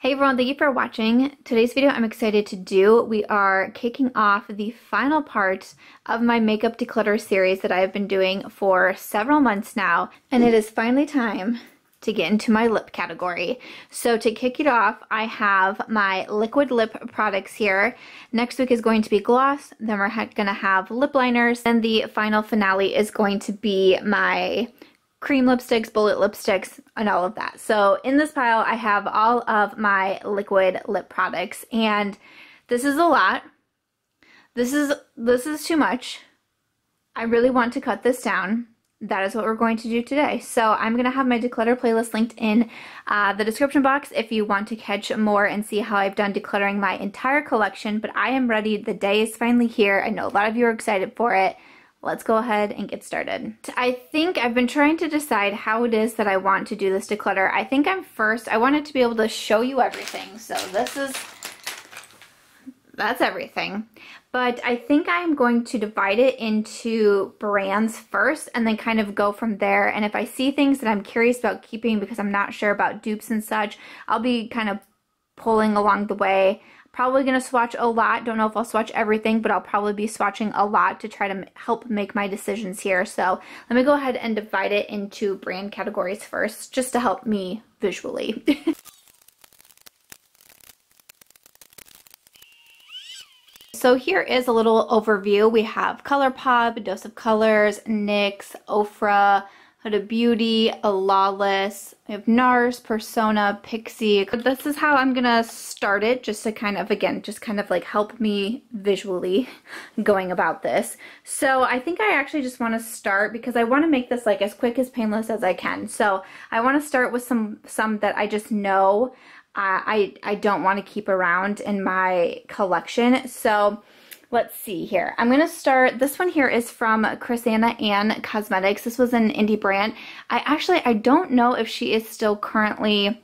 Hey everyone, thank you for watching. Today's video I'm excited to do. We are kicking off the final part of my makeup declutter series that I have been doing for several months now. And it is finally time to get into my lip category. So to kick it off, I have my liquid lip products here. Next week is going to be gloss, then we're gonna have lip liners, and the final finale is going to be my cream lipsticks, bullet lipsticks, and all of that. So in this pile, I have all of my liquid lip products, and this is a lot. This is, this is too much. I really want to cut this down. That is what we're going to do today. So I'm going to have my declutter playlist linked in uh, the description box if you want to catch more and see how I've done decluttering my entire collection. But I am ready. The day is finally here. I know a lot of you are excited for it let's go ahead and get started. I think I've been trying to decide how it is that I want to do this declutter. I think I'm first, I wanted to be able to show you everything. So this is, that's everything. But I think I'm going to divide it into brands first and then kind of go from there. And if I see things that I'm curious about keeping because I'm not sure about dupes and such, I'll be kind of pulling along the way. Probably going to swatch a lot. Don't know if I'll swatch everything, but I'll probably be swatching a lot to try to help make my decisions here. So let me go ahead and divide it into brand categories first, just to help me visually. So here is a little overview. We have ColourPop, Dose of Colors, NYX, Ofra, Huda Beauty, A Lawless, I have NARS, Persona, Pixi. This is how I'm gonna start it, just to kind of, again, just kind of like help me visually going about this. So I think I actually just wanna start because I wanna make this like as quick as painless as I can. So I wanna start with some, some that I just know uh, I, I don't wanna keep around in my collection. So Let's see here. I'm going to start, this one here is from Chrisanna Ann Cosmetics. This was an indie brand. I actually, I don't know if she is still currently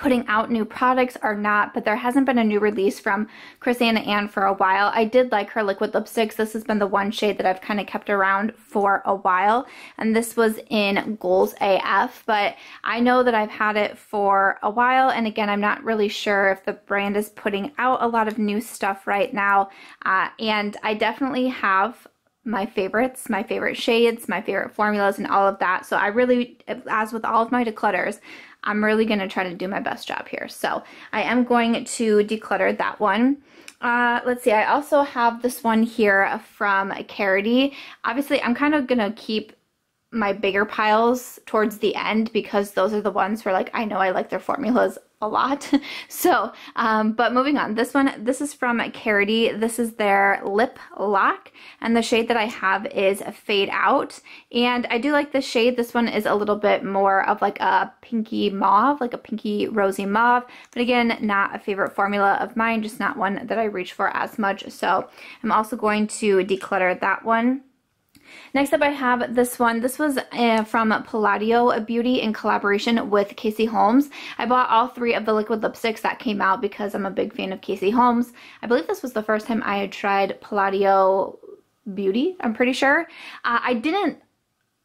putting out new products or not, but there hasn't been a new release from Chrisanna Ann for a while. I did like her liquid lipsticks. This has been the one shade that I've kind of kept around for a while, and this was in Goals AF, but I know that I've had it for a while, and again, I'm not really sure if the brand is putting out a lot of new stuff right now, uh, and I definitely have my favorites, my favorite shades, my favorite formulas, and all of that. So I really, as with all of my declutters, I'm really going to try to do my best job here. So I am going to declutter that one. Uh, let's see, I also have this one here from Carity. Obviously, I'm kind of going to keep my bigger piles towards the end because those are the ones where like I know I like their formulas a lot. so, um, but moving on, this one, this is from Carity. This is their lip lock and the shade that I have is Fade Out. And I do like this shade. This one is a little bit more of like a pinky mauve, like a pinky rosy mauve. But again, not a favorite formula of mine, just not one that I reach for as much. So I'm also going to declutter that one. Next up I have this one. This was uh, from Palladio Beauty in collaboration with Casey Holmes. I bought all three of the liquid lipsticks that came out because I'm a big fan of Casey Holmes. I believe this was the first time I had tried Palladio Beauty, I'm pretty sure. Uh, I didn't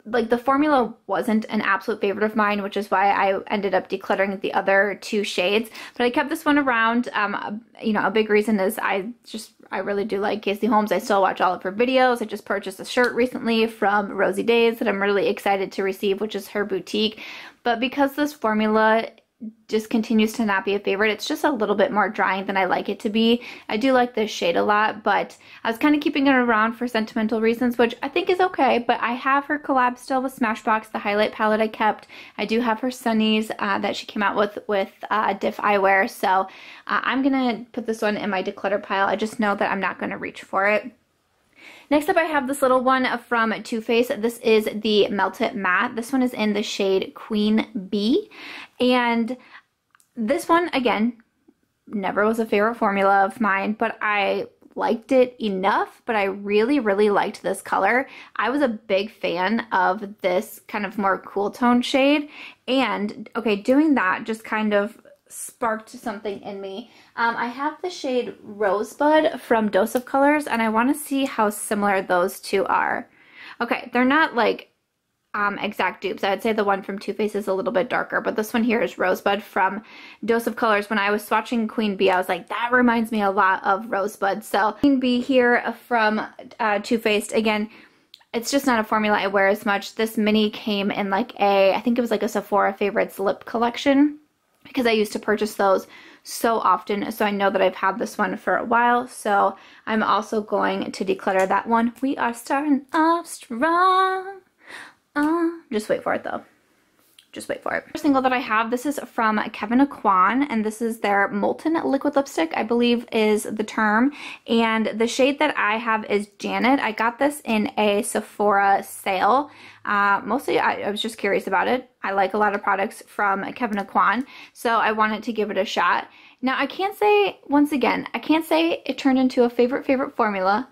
like the formula wasn't an absolute favorite of mine, which is why I ended up decluttering the other two shades. But I kept this one around. Um, you know, a big reason is I just I really do like Casey Holmes. I still watch all of her videos. I just purchased a shirt recently from Rosie Days that I'm really excited to receive, which is her boutique. But because this formula just continues to not be a favorite. It's just a little bit more drying than I like it to be. I do like this shade a lot, but I was kind of keeping it around for sentimental reasons, which I think is okay, but I have her collab still with Smashbox, the highlight palette I kept. I do have her Sunnies uh, that she came out with with uh, Diff Eyewear, so uh, I'm going to put this one in my declutter pile. I just know that I'm not going to reach for it. Next up I have this little one from Too Faced. This is the Melted Matte. This one is in the shade Queen Bee. And this one, again, never was a favorite formula of mine, but I liked it enough, but I really, really liked this color. I was a big fan of this kind of more cool tone shade. And okay, doing that just kind of sparked something in me. Um, I have the shade Rosebud from Dose of Colors, and I want to see how similar those two are. Okay, they're not like um, exact dupes. I'd say the one from Too Faced is a little bit darker, but this one here is Rosebud from Dose of Colors. When I was swatching Queen Bee, I was like, that reminds me a lot of Rosebud. So Queen Bee here from uh, Too Faced. Again, it's just not a formula I wear as much. This mini came in like a, I think it was like a Sephora Favorites lip collection because I used to purchase those so often. So I know that I've had this one for a while. So I'm also going to declutter that one. We are starting off strong. Uh, just wait for it though. Just wait for it. First single that I have, this is from Kevyn Aucoin, and this is their Molten Liquid Lipstick, I believe is the term. And the shade that I have is Janet. I got this in a Sephora sale. Uh, mostly, I, I was just curious about it. I like a lot of products from Kevyn Aucoin, so I wanted to give it a shot. Now, I can't say, once again, I can't say it turned into a favorite, favorite formula,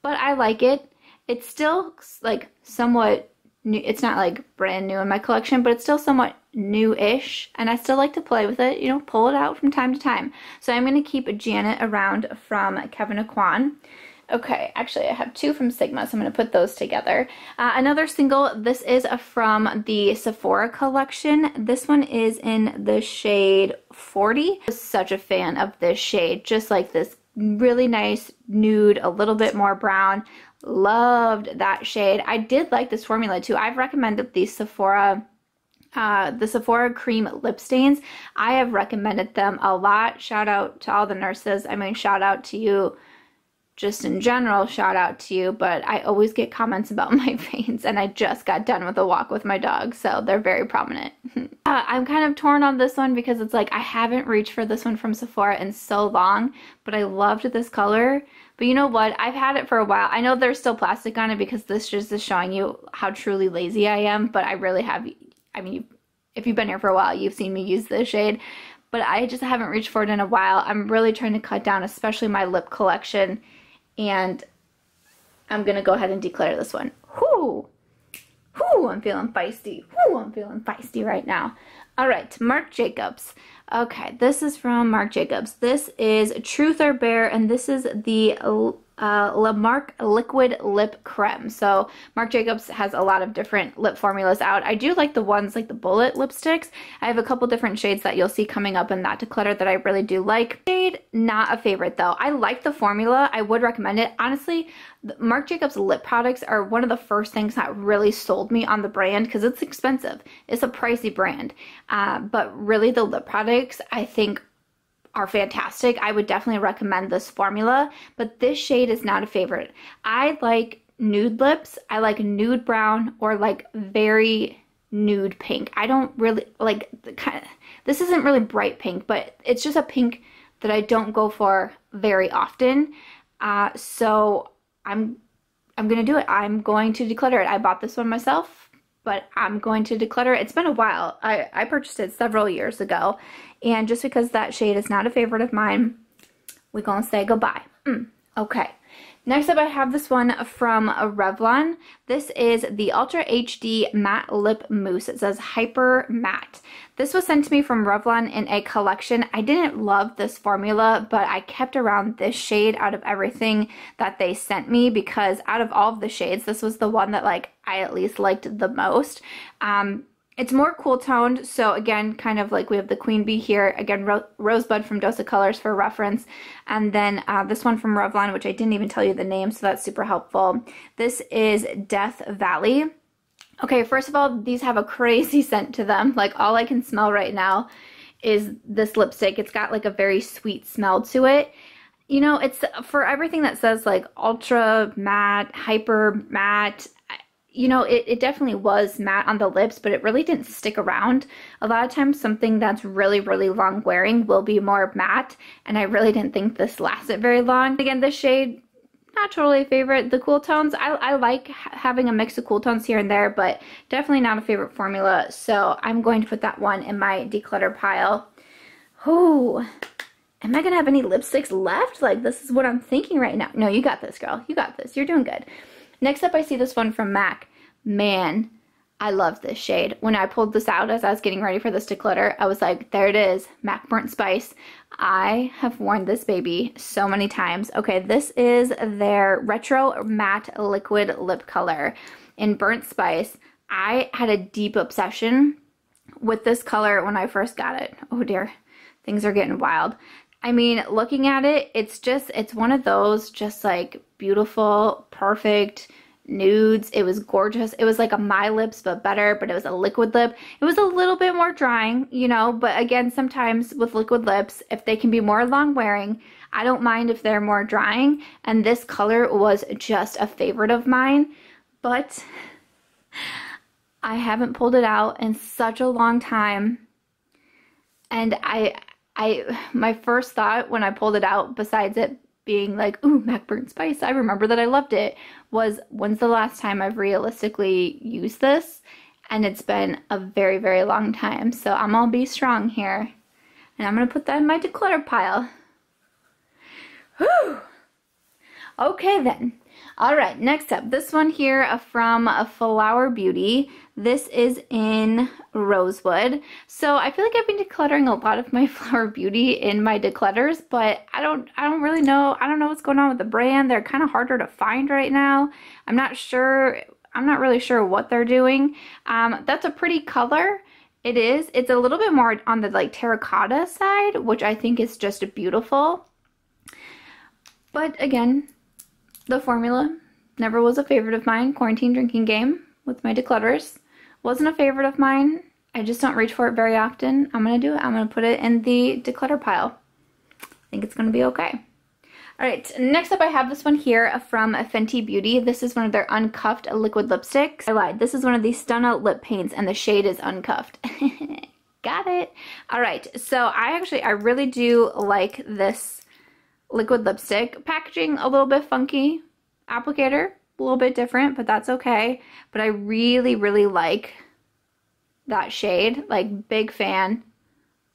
but I like it. It's still, like, somewhat new, it's not like brand new in my collection, but it's still somewhat new-ish, and I still like to play with it, you know, pull it out from time to time. So I'm going to keep Janet around from Kevyn Aucoin. Okay, actually I have two from Sigma, so I'm going to put those together. Uh, another single, this is from the Sephora collection. This one is in the shade 40. I'm such a fan of this shade, just like this really nice nude, a little bit more brown, Loved that shade. I did like this formula too. I've recommended the Sephora uh, the Sephora cream lip stains. I have recommended them a lot. Shout out to all the nurses. I mean, shout out to you just in general, shout out to you, but I always get comments about my veins and I just got done with a walk with my dog, so they're very prominent. uh, I'm kind of torn on this one because it's like I haven't reached for this one from Sephora in so long, but I loved this color. But you know what? I've had it for a while. I know there's still plastic on it because this just is showing you how truly lazy I am, but I really have, I mean, if you've been here for a while, you've seen me use this shade, but I just haven't reached for it in a while. I'm really trying to cut down, especially my lip collection, and I'm going to go ahead and declare this one. Whoo! Whoo, I'm feeling feisty. Whoo, I'm feeling feisty right now. All right, Marc Jacobs. Okay, this is from Marc Jacobs. This is Truth or Bare, and this is the uh, Le Marc Liquid Lip Creme. So Marc Jacobs has a lot of different lip formulas out. I do like the ones like the bullet lipsticks. I have a couple different shades that you'll see coming up in that declutter that I really do like. Shade, not a favorite though. I like the formula. I would recommend it. Honestly, Marc Jacobs lip products are one of the first things that really sold me on the brand because it's expensive. It's a pricey brand. Uh, but really the lip products I think are fantastic. I would definitely recommend this formula, but this shade is not a favorite. I like nude lips. I like nude brown or like very nude pink. I don't really like the kind of, this isn't really bright pink, but it's just a pink that I don't go for very often. Uh, so I'm I'm gonna do it. I'm going to declutter it. I bought this one myself, but I'm going to declutter it. It's been a while. I, I purchased it several years ago and just because that shade is not a favorite of mine, we're going to say goodbye. Mm, okay. Next up, I have this one from Revlon. This is the Ultra HD Matte Lip Mousse. It says Hyper Matte. This was sent to me from Revlon in a collection. I didn't love this formula, but I kept around this shade out of everything that they sent me because out of all of the shades, this was the one that like I at least liked the most. Um, it's more cool toned, so again, kind of like we have the Queen Bee here. Again, Ro Rosebud from Dose of Colors for reference. And then uh, this one from Revlon, which I didn't even tell you the name, so that's super helpful. This is Death Valley. Okay, first of all, these have a crazy scent to them. Like, all I can smell right now is this lipstick. It's got like a very sweet smell to it. You know, it's for everything that says like ultra matte, hyper matte, you know, it, it definitely was matte on the lips, but it really didn't stick around. A lot of times something that's really, really long wearing will be more matte, and I really didn't think this lasted very long. Again, this shade, not totally a favorite. The cool tones, I, I like having a mix of cool tones here and there, but definitely not a favorite formula, so I'm going to put that one in my declutter pile. Oh, am I going to have any lipsticks left? Like, this is what I'm thinking right now. No, you got this, girl. You got this. You're doing good. Next up, I see this one from MAC. Man, I love this shade. When I pulled this out as I was getting ready for this declutter, I was like, there it is, MAC Burnt Spice. I have worn this baby so many times. Okay, this is their Retro Matte Liquid Lip Color in Burnt Spice. I had a deep obsession with this color when I first got it. Oh dear, things are getting wild. I mean, looking at it, it's just, it's one of those just like beautiful, perfect nudes. It was gorgeous. It was like a My Lips, but better, but it was a liquid lip. It was a little bit more drying, you know, but again, sometimes with liquid lips, if they can be more long wearing, I don't mind if they're more drying. And this color was just a favorite of mine, but I haven't pulled it out in such a long time. And I, I, my first thought when I pulled it out, besides it being like, ooh, MAC Burnt Spice, I remember that I loved it, was when's the last time I've realistically used this? And it's been a very, very long time. So I'm gonna be strong here. And I'm gonna put that in my declutter pile. Whew. Okay then. All right, next up, this one here uh, from Flower Beauty. This is in Rosewood. So I feel like I've been decluttering a lot of my Flower Beauty in my declutters, but I don't I don't really know. I don't know what's going on with the brand. They're kind of harder to find right now. I'm not sure. I'm not really sure what they're doing. Um, that's a pretty color. It is. It's a little bit more on the like terracotta side, which I think is just beautiful. But again, the formula never was a favorite of mine. Quarantine drinking game with my declutters. Wasn't a favorite of mine. I just don't reach for it very often. I'm going to do it. I'm going to put it in the declutter pile. I think it's going to be okay. Alright, next up I have this one here from Fenty Beauty. This is one of their uncuffed liquid lipsticks. I lied. This is one of these Stunna lip paints and the shade is uncuffed. Got it. Alright, so I actually, I really do like this liquid lipstick. Packaging a little bit funky. Applicator a little bit different, but that's okay. But I really, really like that shade. Like, big fan.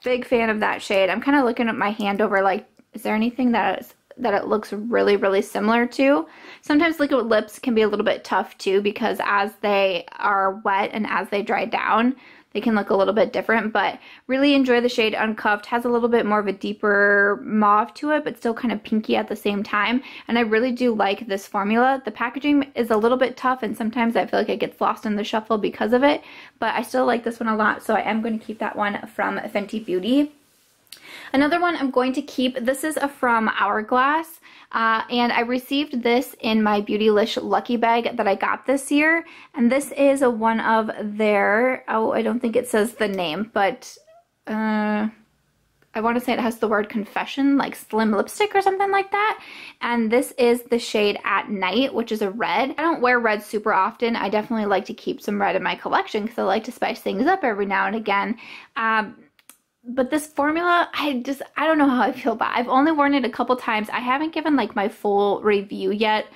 Big fan of that shade. I'm kind of looking at my hand over like, is there anything that is that it looks really, really similar to. Sometimes liquid lips can be a little bit tough too because as they are wet and as they dry down, they can look a little bit different, but really enjoy the shade Uncuffed. Has a little bit more of a deeper mauve to it, but still kind of pinky at the same time. And I really do like this formula. The packaging is a little bit tough, and sometimes I feel like it gets lost in the shuffle because of it, but I still like this one a lot, so I am going to keep that one from Fenty Beauty. Another one I'm going to keep, this is a from Hourglass. Uh, and I received this in my Beautylish Lucky Bag that I got this year. And this is a one of their, oh, I don't think it says the name, but uh, I want to say it has the word confession, like slim lipstick or something like that. And this is the shade At Night, which is a red. I don't wear red super often. I definitely like to keep some red in my collection because I like to spice things up every now and again. Um, but this formula, I just, I don't know how I feel about I've only worn it a couple times. I haven't given like my full review yet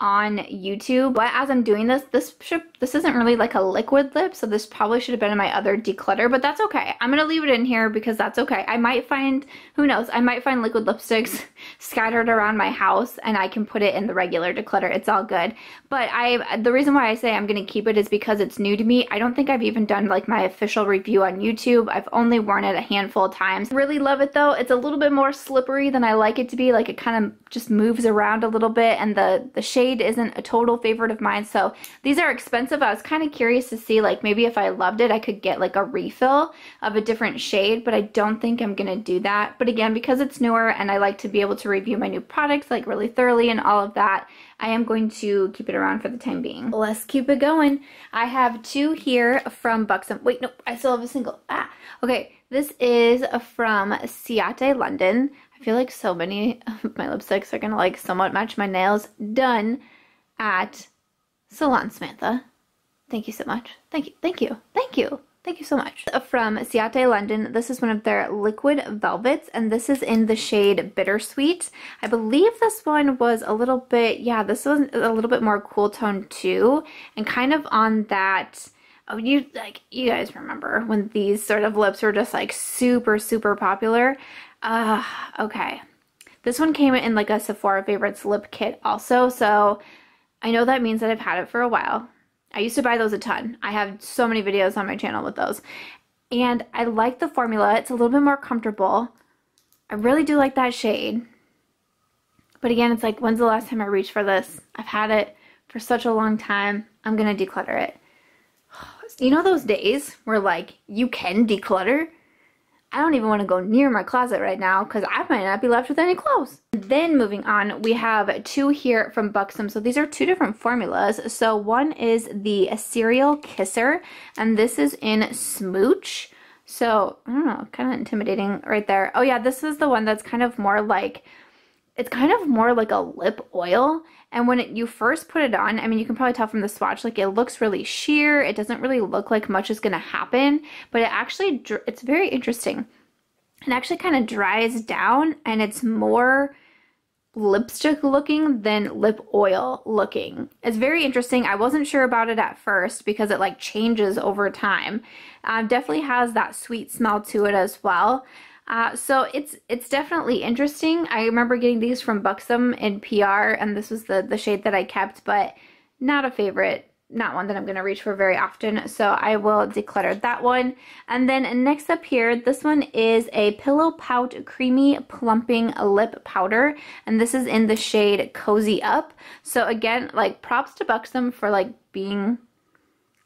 on YouTube. But as I'm doing this, this should, this isn't really like a liquid lip, so this probably should have been in my other declutter, but that's okay. I'm gonna leave it in here because that's okay. I might find, who knows, I might find liquid lipsticks scattered around my house and I can put it in the regular declutter. It's all good. But I, the reason why I say I'm gonna keep it is because it's new to me. I don't think I've even done like my official review on YouTube. I've only worn it a handful of times. Really love it though. It's a little bit more slippery than I like it to be. Like it kind of just moves around a little bit and the, the shade isn't a total favorite of mine. So these are expensive. I was kind of curious to see like maybe if I loved it, I could get like a refill of a different shade, but I don't think I'm going to do that. But again, because it's newer and I like to be able to review my new products like really thoroughly and all of that, I am going to keep it around for the time being. Let's keep it going. I have two here from Buxom. Wait, no, I still have a single. Ah, okay. This is from Ciate London. I feel like so many of my lipsticks are gonna like somewhat match my nails. Done at Salon Samantha. Thank you so much. Thank you, thank you, thank you. Thank you so much. From Ciate London, this is one of their liquid velvets, and this is in the shade Bittersweet. I believe this one was a little bit, yeah, this was a little bit more cool tone too, and kind of on that, oh, you, like, you guys remember when these sort of lips were just like super, super popular. Uh, okay. This one came in like a Sephora Favorites lip kit also, so I know that means that I've had it for a while. I used to buy those a ton. I have so many videos on my channel with those. And I like the formula. It's a little bit more comfortable. I really do like that shade. But again, it's like, when's the last time I reached for this? I've had it for such a long time. I'm going to declutter it. You know those days where like you can declutter? I don't even want to go near my closet right now because I might not be left with any clothes. Then moving on, we have two here from Buxom. So these are two different formulas. So one is the Serial Kisser, and this is in Smooch. So, I don't know, kind of intimidating right there. Oh yeah, this is the one that's kind of more like, it's kind of more like a lip oil. And when it, you first put it on, I mean, you can probably tell from the swatch, like it looks really sheer. It doesn't really look like much is going to happen, but it actually, it's very interesting. It actually kind of dries down and it's more lipstick looking than lip oil looking. It's very interesting. I wasn't sure about it at first because it like changes over time. Uh, definitely has that sweet smell to it as well. Uh, so it's it's definitely interesting. I remember getting these from Buxom in PR, and this was the, the shade that I kept, but not a favorite not one that I'm going to reach for very often, so I will declutter that one. And then next up here, this one is a Pillow Pout Creamy Plumping Lip Powder, and this is in the shade Cozy Up. So again, like props to Buxom for like being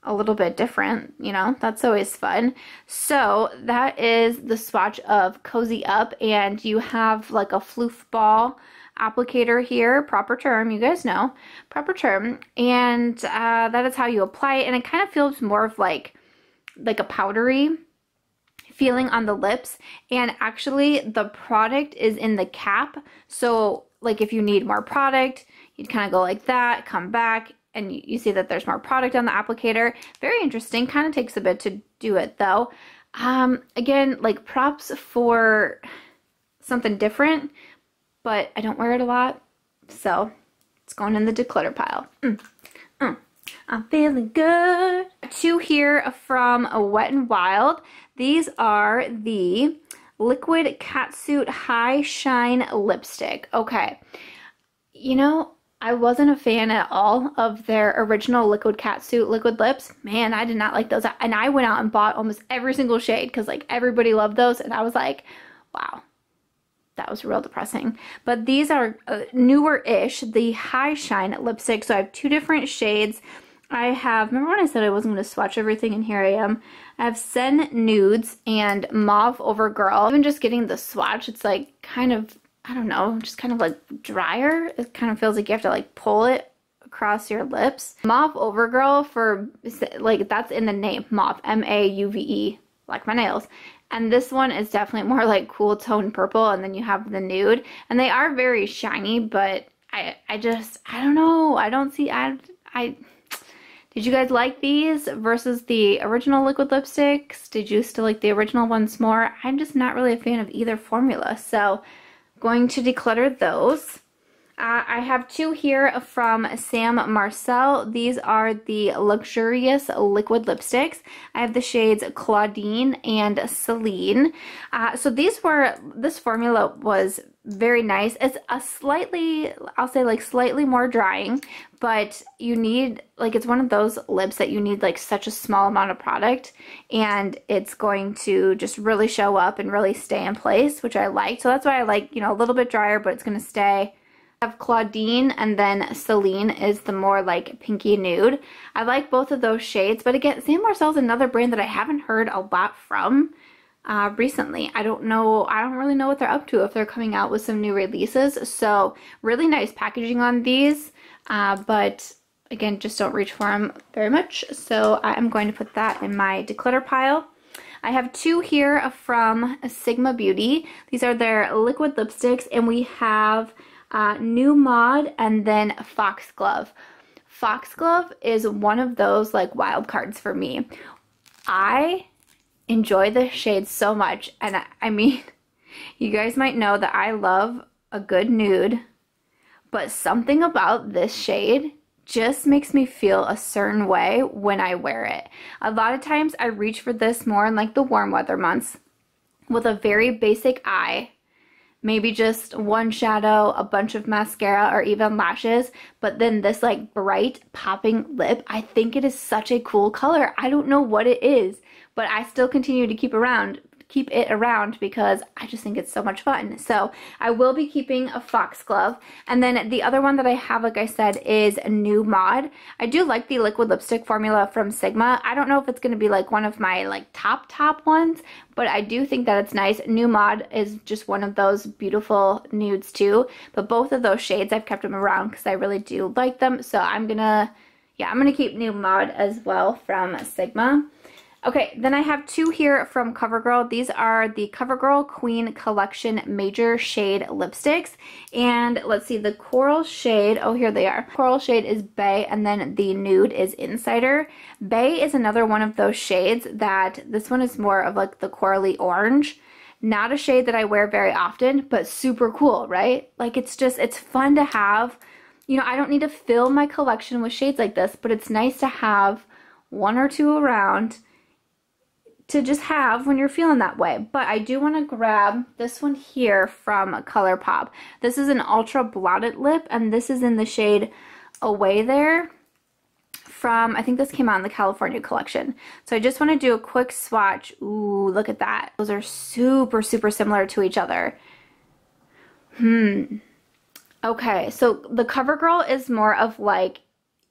a little bit different, you know, that's always fun. So that is the swatch of Cozy Up and you have like a floof ball applicator here, proper term, you guys know, proper term. And uh, that is how you apply it and it kind of feels more of like, like a powdery feeling on the lips. And actually the product is in the cap. So like if you need more product you'd kind of go like that come back and you, see that there's more product on the applicator. Very interesting. Kind of takes a bit to do it though. Um, again, like props for something different, but I don't wear it a lot. So it's going in the declutter pile. Mm. Mm. I'm feeling good. Two here from Wet n Wild. These are the Liquid Catsuit High Shine Lipstick. Okay. You know, I wasn't a fan at all of their original Liquid Catsuit Liquid Lips. Man, I did not like those. And I went out and bought almost every single shade because like everybody loved those. And I was like, wow, that was real depressing. But these are uh, newer-ish, the High Shine lipstick. So I have two different shades. I have, remember when I said I wasn't going to swatch everything and here I am. I have Sen Nudes and Mauve Over Girl. Even just getting the swatch, it's like kind of I don't know, just kind of like drier. It kind of feels like you have to like pull it across your lips. Mauve Overgirl for, like that's in the name, Mauve, M-A-U-V-E, like my nails. And this one is definitely more like cool tone purple and then you have the nude. And they are very shiny, but I, I just, I don't know. I don't see, I, I, did you guys like these versus the original liquid lipsticks? Did you still like the original ones more? I'm just not really a fan of either formula. So going to declutter those. Uh, I have two here from Sam Marcel. These are the Luxurious Liquid Lipsticks. I have the shades Claudine and Celine. Uh, so these were, this formula was very nice. It's a slightly, I'll say like slightly more drying, but you need, like it's one of those lips that you need like such a small amount of product and it's going to just really show up and really stay in place, which I like. So that's why I like, you know, a little bit drier, but it's going to stay. I have Claudine and then Celine is the more like pinky nude. I like both of those shades, but again, Sam Marcel's another brand that I haven't heard a lot from uh, recently. I don't know, I don't really know what they're up to if they're coming out with some new releases. So really nice packaging on these, uh, but again, just don't reach for them very much. So I'm going to put that in my declutter pile. I have two here from Sigma Beauty. These are their liquid lipsticks and we have uh, New Mod and then Foxglove. Foxglove is one of those like wild cards for me. I enjoy the shade so much. And I, I mean, you guys might know that I love a good nude, but something about this shade just makes me feel a certain way when I wear it. A lot of times I reach for this more in like the warm weather months with a very basic eye maybe just one shadow, a bunch of mascara, or even lashes, but then this like bright popping lip, I think it is such a cool color. I don't know what it is, but I still continue to keep around keep it around because I just think it's so much fun. So I will be keeping a foxglove. And then the other one that I have, like I said, is a New Mod. I do like the liquid lipstick formula from Sigma. I don't know if it's going to be like one of my like top, top ones, but I do think that it's nice. New Mod is just one of those beautiful nudes too. But both of those shades, I've kept them around because I really do like them. So I'm going to yeah, I'm going to keep New Mod as well from Sigma. Okay, then I have two here from CoverGirl. These are the CoverGirl Queen Collection Major Shade Lipsticks. And let's see, the coral shade, oh, here they are. Coral shade is Bay, and then the nude is Insider. Bay is another one of those shades that, this one is more of like the corally orange. Not a shade that I wear very often, but super cool, right? Like it's just, it's fun to have you know, I don't need to fill my collection with shades like this, but it's nice to have one or two around to just have when you're feeling that way. But I do want to grab this one here from ColourPop. This is an ultra blotted lip, and this is in the shade Away There from, I think this came out in the California collection. So I just want to do a quick swatch. Ooh, look at that. Those are super, super similar to each other. Hmm. Okay, so the CoverGirl is more of like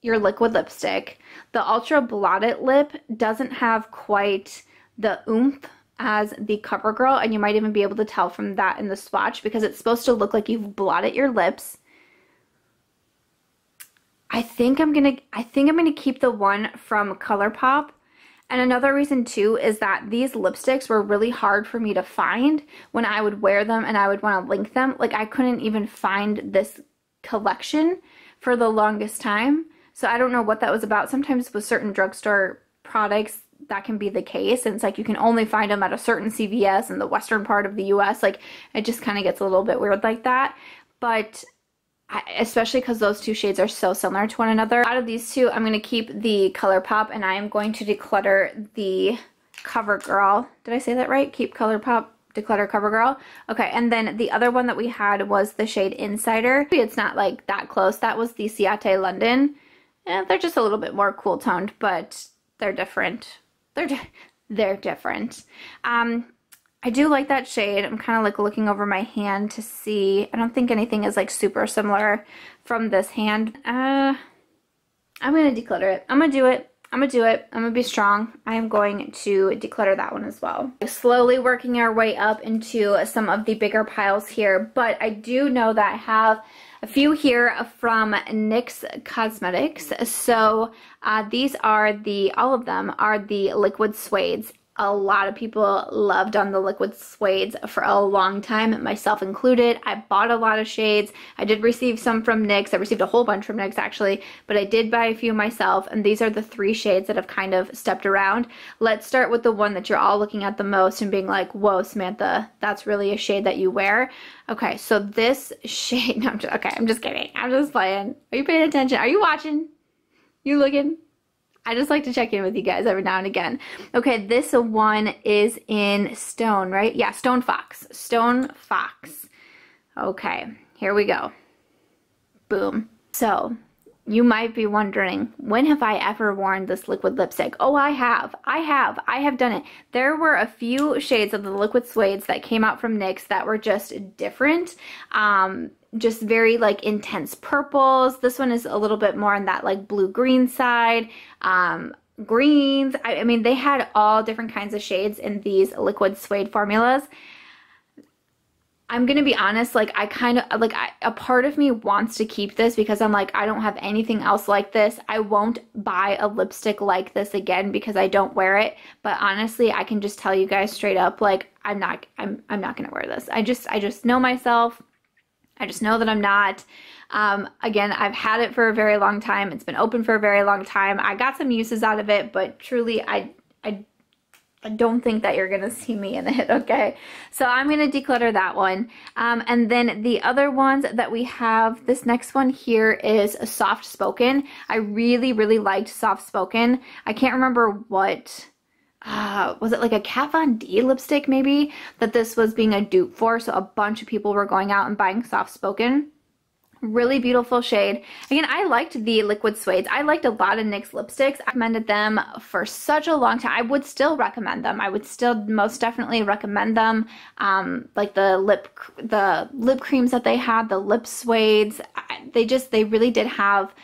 your liquid lipstick. The Ultra Blotted Lip doesn't have quite the oomph as the CoverGirl, and you might even be able to tell from that in the swatch because it's supposed to look like you've blotted your lips. I think I'm gonna I think I'm gonna keep the one from ColourPop and another reason too is that these lipsticks were really hard for me to find when I would wear them and I would want to link them. Like I couldn't even find this collection for the longest time. So I don't know what that was about. Sometimes with certain drugstore products, that can be the case. And it's like you can only find them at a certain CVS in the western part of the US. Like it just kind of gets a little bit weird like that. But especially because those two shades are so similar to one another. Out of these two, I'm going to keep the ColourPop and I am going to declutter the CoverGirl. Did I say that right? Keep ColourPop, declutter CoverGirl. Okay, and then the other one that we had was the shade Insider. It's not like that close. That was the Ciate London. And they're just a little bit more cool toned, but they're different. They're, they're different. Um, I do like that shade. I'm kind of like looking over my hand to see. I don't think anything is like super similar from this hand. Uh, I'm going to declutter it. I'm going to do it. I'm going to do it. I'm going to be strong. I am going to declutter that one as well. Slowly working our way up into some of the bigger piles here. But I do know that I have a few here from NYX Cosmetics. So uh, these are the, all of them are the liquid suedes a lot of people loved on the liquid suedes for a long time, myself included. I bought a lot of shades. I did receive some from NYX. I received a whole bunch from NYX actually, but I did buy a few myself and these are the three shades that have kind of stepped around. Let's start with the one that you're all looking at the most and being like, whoa, Samantha, that's really a shade that you wear. Okay, so this shade, no, I'm just, okay, I'm just kidding. I'm just playing. Are you paying attention? Are you watching? You looking? I just like to check in with you guys every now and again. Okay, this one is in Stone, right? Yeah, Stone Fox. Stone Fox. Okay, here we go. Boom. So, you might be wondering, when have I ever worn this liquid lipstick? Oh, I have. I have. I have done it. There were a few shades of the liquid suedes that came out from NYX that were just different. Um, just very like intense purples. This one is a little bit more on that like blue-green side. Um, greens. I, I mean, they had all different kinds of shades in these liquid suede formulas. I'm gonna be honest, like I kind of, like I, a part of me wants to keep this because I'm like, I don't have anything else like this. I won't buy a lipstick like this again because I don't wear it. But honestly, I can just tell you guys straight up, like I'm not, I'm, I'm not gonna wear this. I just, I just know myself. I just know that I'm not. Um, again, I've had it for a very long time. It's been open for a very long time. I got some uses out of it, but truly, I, I, I don't think that you're going to see me in it, okay? So I'm going to declutter that one. Um, and then the other ones that we have, this next one here is soft spoken. I really, really liked soft spoken. I can't remember what uh, was it like a Kat Von D lipstick maybe that this was being a dupe for? So a bunch of people were going out and buying soft spoken. Really beautiful shade. Again, I liked the liquid suede. I liked a lot of NYX lipsticks. I recommended them for such a long time. I would still recommend them. I would still most definitely recommend them. Um, like the lip, the lip creams that they had, the lip suedes. They just, they really did have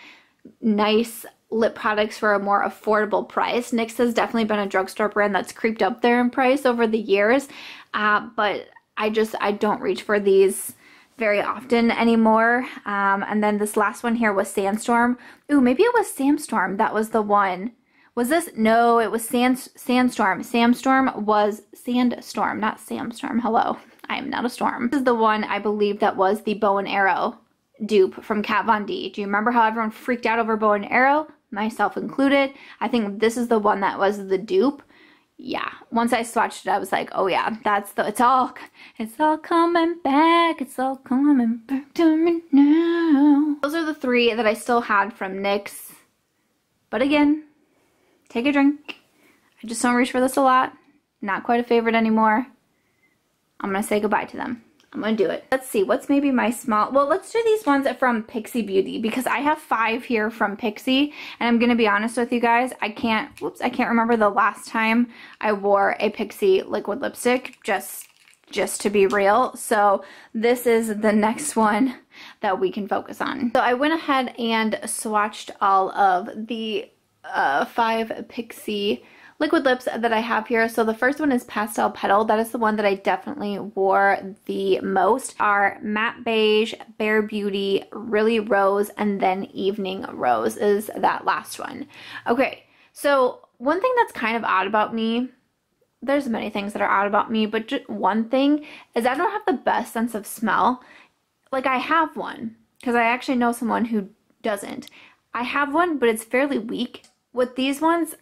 nice lip products for a more affordable price. NYX has definitely been a drugstore brand that's creeped up there in price over the years. Uh, but I just, I don't reach for these very often anymore. Um, and then this last one here was Sandstorm. Ooh, maybe it was Sandstorm. That was the one. Was this? No, it was Sand, Sandstorm. Sandstorm was Sandstorm, not Samstorm. Hello. I am not a storm. This is the one I believe that was the bow and arrow dupe from Kat Von D. Do you remember how everyone freaked out over bow and arrow? Myself included. I think this is the one that was the dupe yeah, once I swatched it, I was like, oh yeah, that's the, it's all, it's all coming back, it's all coming back to me now. Those are the three that I still had from NYX. But again, take a drink. I just don't reach for this a lot. Not quite a favorite anymore. I'm going to say goodbye to them. I'm gonna do it. Let's see, what's maybe my small, well, let's do these ones from Pixi Beauty because I have five here from Pixi and I'm gonna be honest with you guys, I can't, whoops, I can't remember the last time I wore a Pixi liquid lipstick, just, just to be real. So this is the next one that we can focus on. So I went ahead and swatched all of the uh, five Pixi liquid lips that I have here. So the first one is Pastel Petal. That is the one that I definitely wore the most. Are Matte Beige, Bare Beauty, Really Rose, and then Evening Rose is that last one. Okay, so one thing that's kind of odd about me there's many things that are odd about me, but just one thing is I don't have the best sense of smell. Like I have one because I actually know someone who doesn't. I have one, but it's fairly weak. With these ones,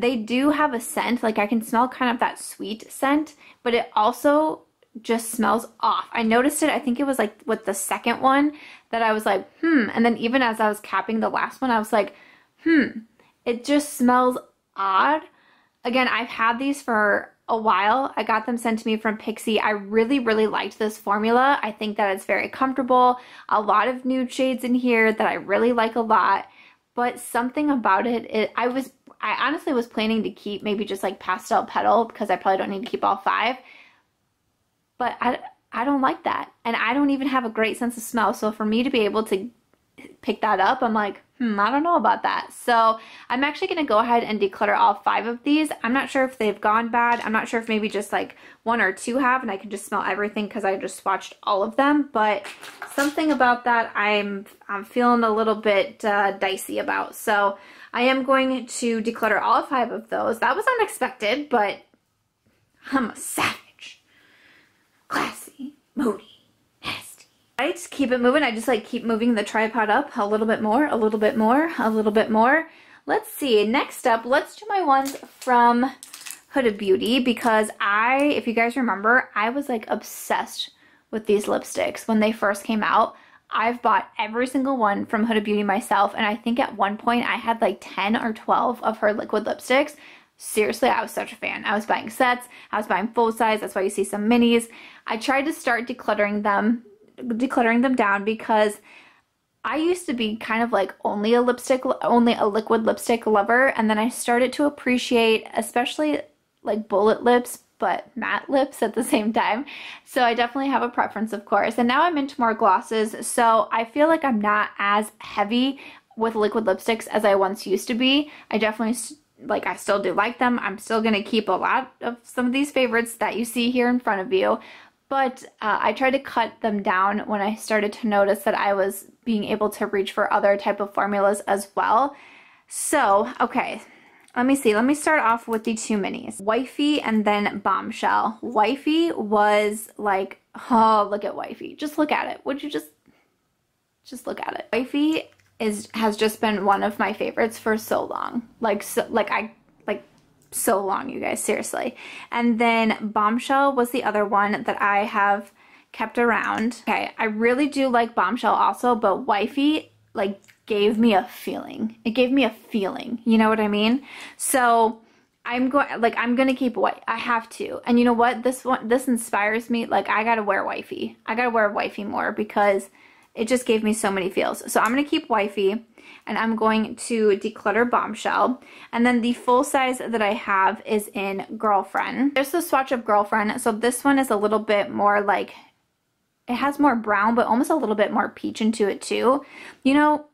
they do have a scent. Like I can smell kind of that sweet scent, but it also just smells off. I noticed it, I think it was like with the second one that I was like, hmm. And then even as I was capping the last one, I was like, hmm, it just smells odd. Again, I've had these for a while. I got them sent to me from Pixi. I really, really liked this formula. I think that it's very comfortable. A lot of nude shades in here that I really like a lot. But something about it, it I was I honestly was planning to keep maybe just like pastel petal because I probably don't need to keep all five. But I, I don't like that. And I don't even have a great sense of smell. So for me to be able to pick that up, I'm like, hmm, I don't know about that. So I'm actually going to go ahead and declutter all five of these. I'm not sure if they've gone bad. I'm not sure if maybe just like one or two have and I can just smell everything because I just swatched all of them. But something about that I'm, I'm feeling a little bit uh, dicey about. So I am going to declutter all five of those. That was unexpected, but I'm a savage. Classy, moody, nasty. I just keep it moving. I just like keep moving the tripod up a little bit more, a little bit more, a little bit more. Let's see. Next up, let's do my ones from Huda Beauty because I, if you guys remember, I was like obsessed with these lipsticks when they first came out. I've bought every single one from Huda Beauty myself, and I think at one point I had like 10 or 12 of her liquid lipsticks. Seriously, I was such a fan. I was buying sets, I was buying full size, that's why you see some minis. I tried to start decluttering them, decluttering them down because I used to be kind of like only a lipstick, only a liquid lipstick lover, and then I started to appreciate, especially like bullet lips, but matte lips at the same time. So I definitely have a preference, of course. And now I'm into more glosses, so I feel like I'm not as heavy with liquid lipsticks as I once used to be. I definitely like I still do like them. I'm still going to keep a lot of some of these favorites that you see here in front of you. But uh, I tried to cut them down when I started to notice that I was being able to reach for other type of formulas as well. So, okay, let me see. Let me start off with the two minis. Wifey and then Bombshell. Wifey was like, oh, look at Wifey. Just look at it. Would you just, just look at it. Wifey is has just been one of my favorites for so long. Like, so, like I, like so long, you guys, seriously. And then Bombshell was the other one that I have kept around. Okay, I really do like Bombshell also, but Wifey, like gave me a feeling. It gave me a feeling. You know what I mean? So I'm going like I'm gonna keep white. I have to. And you know what? This one this inspires me. Like I gotta wear wifey. I gotta wear wifey more because it just gave me so many feels. So I'm going to keep Wifey and I'm going to declutter Bombshell. And then the full size that I have is in Girlfriend. There's the swatch of Girlfriend. So this one is a little bit more like, it has more brown, but almost a little bit more peach into it too. You know,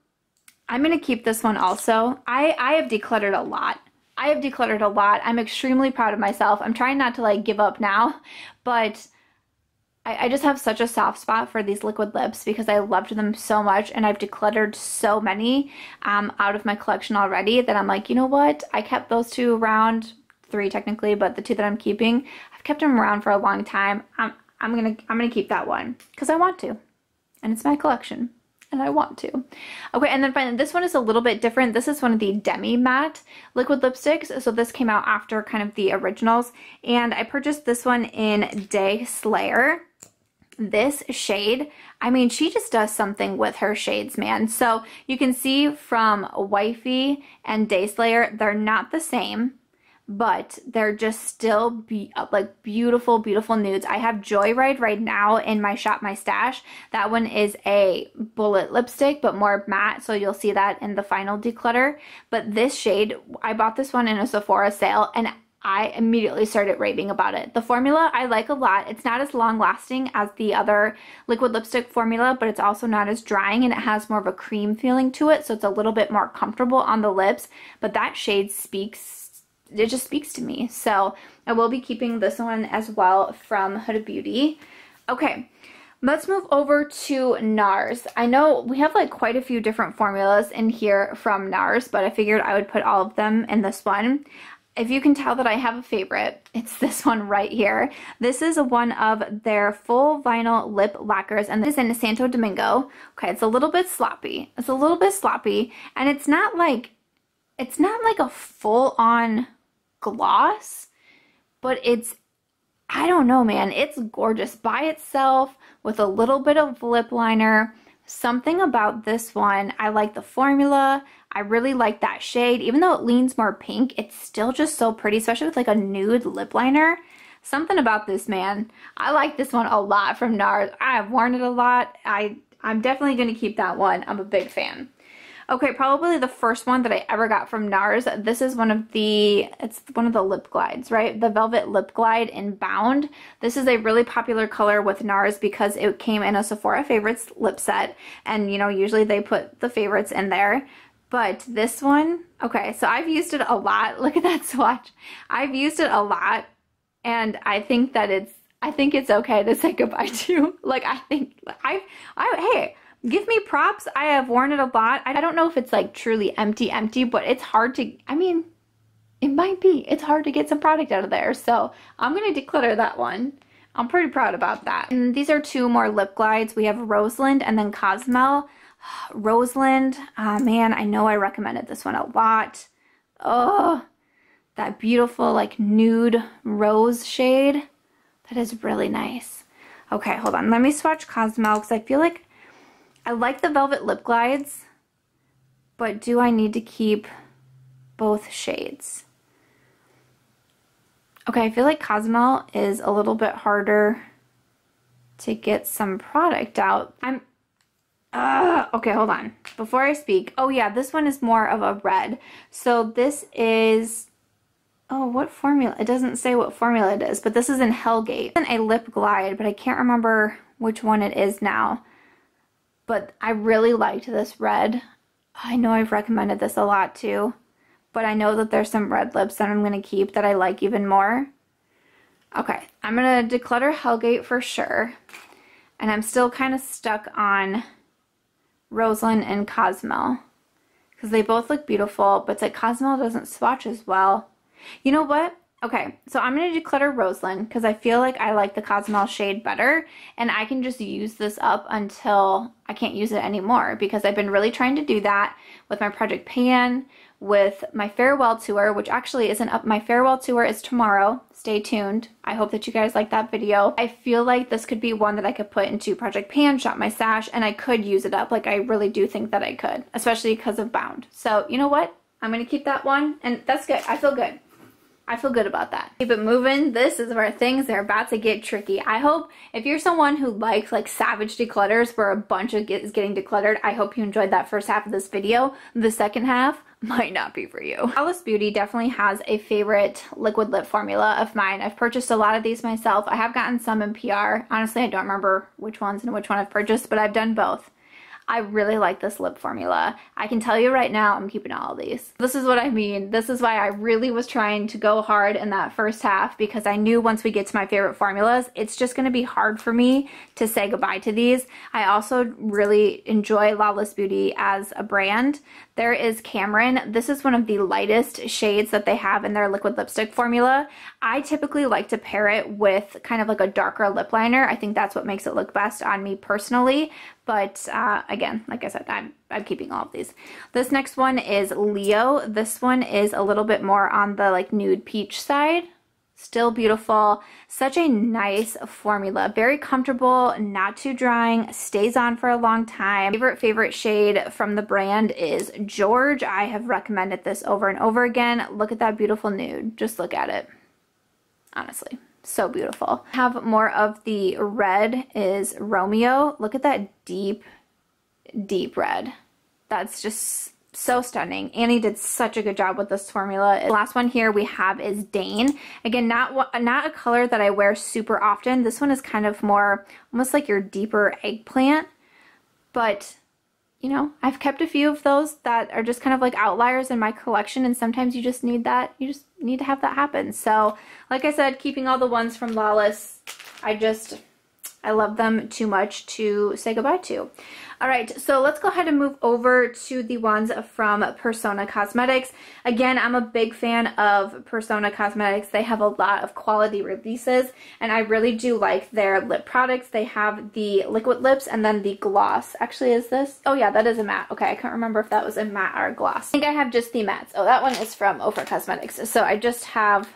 I'm going to keep this one also. I, I have decluttered a lot. I have decluttered a lot. I'm extremely proud of myself. I'm trying not to like give up now, but I, I just have such a soft spot for these liquid lips because I loved them so much and I've decluttered so many um, out of my collection already that I'm like, you know what? I kept those two around, three technically, but the two that I'm keeping, I've kept them around for a long time. I'm, I'm gonna I'm gonna keep that one because I want to, and it's my collection and I want to. Okay, and then finally, this one is a little bit different. This is one of the Demi Matte liquid lipsticks. So this came out after kind of the originals. And I purchased this one in Day Slayer this shade, I mean, she just does something with her shades, man. So you can see from Wifey and Day Slayer, they're not the same, but they're just still be like beautiful, beautiful nudes. I have Joyride right now in my Shop My Stash. That one is a bullet lipstick, but more matte, so you'll see that in the final declutter. But this shade, I bought this one in a Sephora sale, and I immediately started raving about it. The formula I like a lot. It's not as long lasting as the other liquid lipstick formula, but it's also not as drying and it has more of a cream feeling to it, so it's a little bit more comfortable on the lips. But that shade speaks, it just speaks to me. So I will be keeping this one as well from Huda Beauty. Okay, Let's move over to NARS. I know we have like quite a few different formulas in here from NARS, but I figured I would put all of them in this one if you can tell that I have a favorite, it's this one right here. This is one of their full vinyl lip lacquers and this is in Santo Domingo. Okay, it's a little bit sloppy. It's a little bit sloppy and it's not like, it's not like a full on gloss, but it's, I don't know man, it's gorgeous by itself with a little bit of lip liner. Something about this one, I like the formula. I really like that shade. Even though it leans more pink, it's still just so pretty, especially with like a nude lip liner. Something about this, man. I like this one a lot from NARS. I have worn it a lot. I, I'm definitely going to keep that one. I'm a big fan. Okay, probably the first one that I ever got from NARS. This is one of the, it's one of the lip glides, right? The Velvet Lip Glide in Bound. This is a really popular color with NARS because it came in a Sephora Favorites lip set. And, you know, usually they put the favorites in there. But this one, okay, so I've used it a lot. Look at that swatch. I've used it a lot and I think that it's, I think it's okay to say goodbye to. like, I think, I, I, hey, give me props. I have worn it a lot. I don't know if it's like truly empty, empty, but it's hard to, I mean, it might be. It's hard to get some product out of there. So I'm going to declutter that one. I'm pretty proud about that. And these are two more lip glides. We have Rosalind and then Cosmo. Rosalind, oh ah, man, I know I recommended this one a lot. Oh, that beautiful like nude rose shade. That is really nice. Okay, hold on. Let me swatch Cosmo because I feel like I like the Velvet Lip Glides, but do I need to keep both shades? Okay, I feel like Cosmo is a little bit harder to get some product out. I'm uh, okay, hold on. Before I speak, oh yeah, this one is more of a red. So this is, oh, what formula? It doesn't say what formula it is, but this is in Hellgate. It's a lip glide, but I can't remember which one it is now. But I really liked this red. I know I've recommended this a lot too, but I know that there's some red lips that I'm going to keep that I like even more. Okay, I'm going to declutter Hellgate for sure. And I'm still kind of stuck on Rosalind and Cosmo because they both look beautiful, but it's like Cosmo doesn't swatch as well. You know what? Okay, so I'm going to declutter Rosalind because I feel like I like the Cosmo shade better and I can just use this up until I can't use it anymore because I've been really trying to do that with my Project Pan, with my farewell tour, which actually isn't up. My farewell tour is tomorrow. Stay tuned. I hope that you guys like that video. I feel like this could be one that I could put into Project Pan, Shop My Stash, and I could use it up. Like I really do think that I could, especially because of Bound. So you know what? I'm going to keep that one and that's good. I feel good. I feel good about that. Keep it moving. This is where things are about to get tricky. I hope if you're someone who likes like savage declutters where a bunch of get, is getting decluttered, I hope you enjoyed that first half of this video. The second half might not be for you. Lawless Beauty definitely has a favorite liquid lip formula of mine. I've purchased a lot of these myself. I have gotten some in PR. Honestly, I don't remember which ones and which one I've purchased, but I've done both. I really like this lip formula. I can tell you right now, I'm keeping all these. This is what I mean. This is why I really was trying to go hard in that first half because I knew once we get to my favorite formulas, it's just going to be hard for me to say goodbye to these. I also really enjoy Lawless Beauty as a brand. There is Cameron. This is one of the lightest shades that they have in their liquid lipstick formula. I typically like to pair it with kind of like a darker lip liner. I think that's what makes it look best on me personally. But uh, again, like I said, I'm, I'm keeping all of these. This next one is Leo. This one is a little bit more on the like nude peach side. Still beautiful. Such a nice formula. Very comfortable, not too drying, stays on for a long time. Favorite, favorite shade from the brand is George. I have recommended this over and over again. Look at that beautiful nude. Just look at it. Honestly, so beautiful. Have more of the red is Romeo. Look at that deep, deep red. That's just so stunning. Annie did such a good job with this formula. The last one here we have is Dane. Again, not not a color that I wear super often. This one is kind of more almost like your deeper eggplant, but you know, I've kept a few of those that are just kind of like outliers in my collection and sometimes you just need that, you just need to have that happen. So, like I said, keeping all the ones from Lawless, I just, I love them too much to say goodbye to. All right, so let's go ahead and move over to the ones from Persona Cosmetics. Again, I'm a big fan of Persona Cosmetics. They have a lot of quality releases, and I really do like their lip products. They have the liquid lips and then the gloss. Actually, is this? Oh yeah, that is a matte. Okay, I can't remember if that was a matte or a gloss. I think I have just the mattes. Oh, that one is from Ofra Cosmetics. So I just have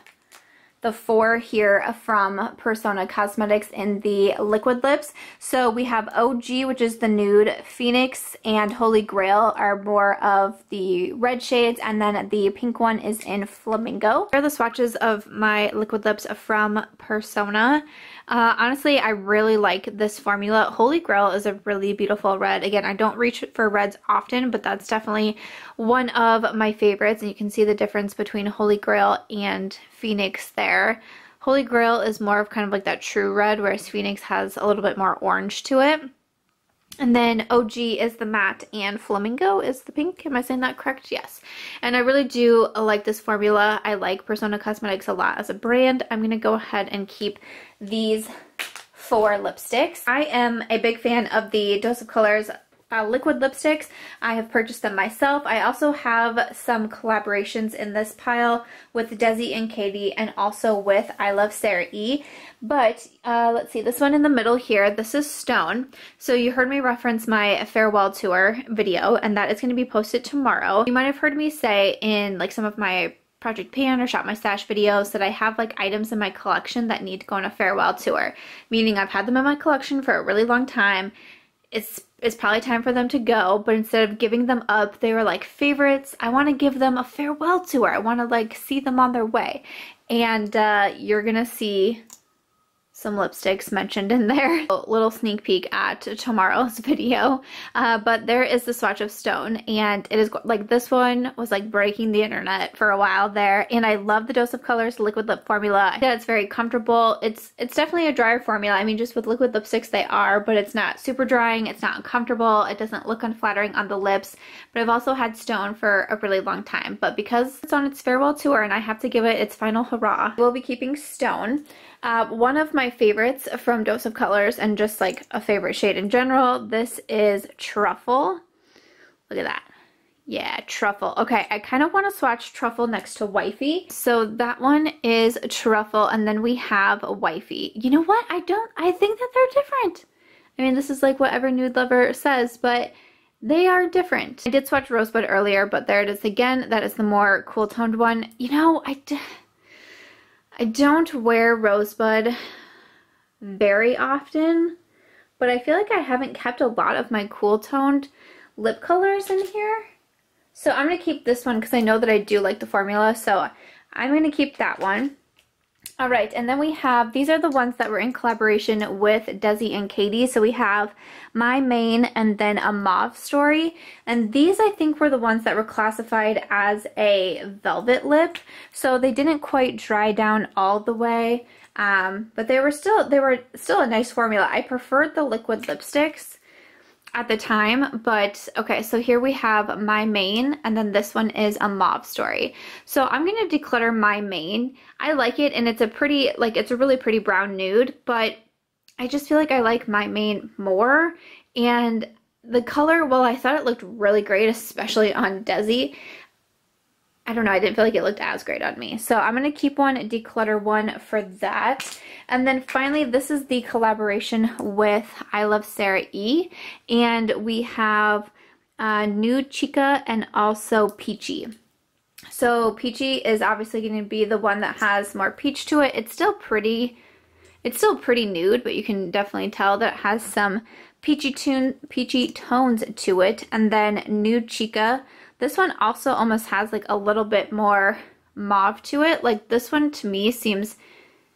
the four here from Persona Cosmetics in the liquid lips. So we have OG, which is the nude, Phoenix, and Holy Grail are more of the red shades, and then the pink one is in Flamingo. Here are the swatches of my liquid lips from Persona. Uh, honestly, I really like this formula. Holy Grail is a really beautiful red. Again, I don't reach for reds often, but that's definitely one of my favorites. And you can see the difference between Holy Grail and Phoenix there. Holy Grail is more of kind of like that true red, whereas Phoenix has a little bit more orange to it. And then OG is the matte and Flamingo is the pink. Am I saying that correct? Yes. And I really do like this formula. I like Persona Cosmetics a lot as a brand. I'm going to go ahead and keep these four lipsticks. I am a big fan of the Dose of Colors uh, liquid lipsticks. I have purchased them myself. I also have some collaborations in this pile with Desi and Katie and also with I Love Sarah E. But uh, let's see, this one in the middle here, this is Stone. So you heard me reference my farewell tour video and that is going to be posted tomorrow. You might have heard me say in like some of my Project Pan or Shop My Stash videos that I have like items in my collection that need to go on a farewell tour. Meaning I've had them in my collection for a really long time. It's it's probably time for them to go, but instead of giving them up, they were like favorites. I want to give them a farewell tour. I want to like see them on their way. And uh, you're going to see some lipsticks mentioned in there. A little sneak peek at tomorrow's video. Uh, but there is the swatch of Stone and it is like this one was like breaking the internet for a while there and I love the Dose of Colors liquid lip formula. Yeah, it's very comfortable. It's it's definitely a drier formula. I mean just with liquid lipsticks they are but it's not super drying. It's not uncomfortable. It doesn't look unflattering on the lips. But I've also had Stone for a really long time. But because it's on its farewell tour and I have to give it its final hurrah, we'll be keeping Stone. Uh, one of my favorites from Dose of Colors and just like a favorite shade in general, this is Truffle. Look at that. Yeah, Truffle. Okay, I kind of want to swatch Truffle next to Wifey. So that one is Truffle and then we have Wifey. You know what? I don't, I think that they're different. I mean, this is like whatever Nude Lover says, but they are different. I did swatch Rosebud earlier, but there it is again. That is the more cool toned one. You know, I I don't wear Rosebud very often, but I feel like I haven't kept a lot of my cool toned lip colors in here. So I'm going to keep this one because I know that I do like the formula, so I'm going to keep that one. All right, and then we have, these are the ones that were in collaboration with Desi and Katie. So we have My Main and then a Mauve Story. And these I think were the ones that were classified as a velvet lip. So they didn't quite dry down all the way. Um, but they were still, they were still a nice formula. I preferred the liquid lipsticks at the time, but okay, so here we have My Main, and then this one is a Mauve Story. So I'm going to declutter My Main. I like it, and it's a pretty, like, it's a really pretty brown nude, but I just feel like I like My Main more, and the color, well, I thought it looked really great, especially on Desi. I don't know, I didn't feel like it looked as great on me. So I'm going to keep one, declutter one for that. And then finally, this is the collaboration with I Love Sarah E. And we have uh, Nude Chica and also Peachy. So Peachy is obviously going to be the one that has more peach to it. It's still pretty, it's still pretty nude, but you can definitely tell that it has some peachy, tune, peachy tones to it. And then Nude Chica this one also almost has like a little bit more mauve to it. Like this one to me seems,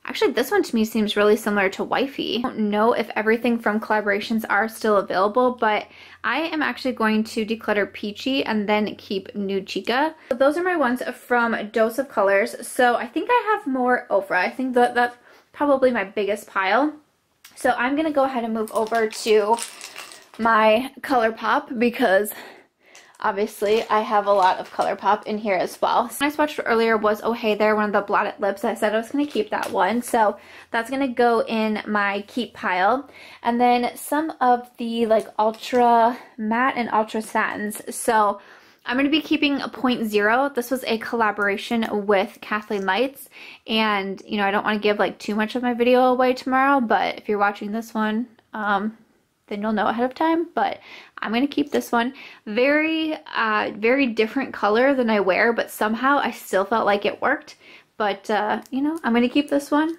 actually this one to me seems really similar to Wifey. I don't know if everything from collaborations are still available, but I am actually going to declutter Peachy and then keep Nude Chica. So those are my ones from Dose of Colors. So I think I have more Ofra. I think that that's probably my biggest pile. So I'm going to go ahead and move over to my ColourPop because Obviously, I have a lot of ColourPop in here as well. So I swatched earlier was Oh Hey There, one of the blotted lips. I said I was going to keep that one. So that's going to go in my keep pile. And then some of the like ultra matte and ultra satins. So I'm going to be keeping a point zero. This was a collaboration with Kathleen Lights. And, you know, I don't want to give like too much of my video away tomorrow. But if you're watching this one, um, then you'll know ahead of time. But I'm going to keep this one. Very, uh, very different color than I wear, but somehow I still felt like it worked. But, uh, you know, I'm going to keep this one.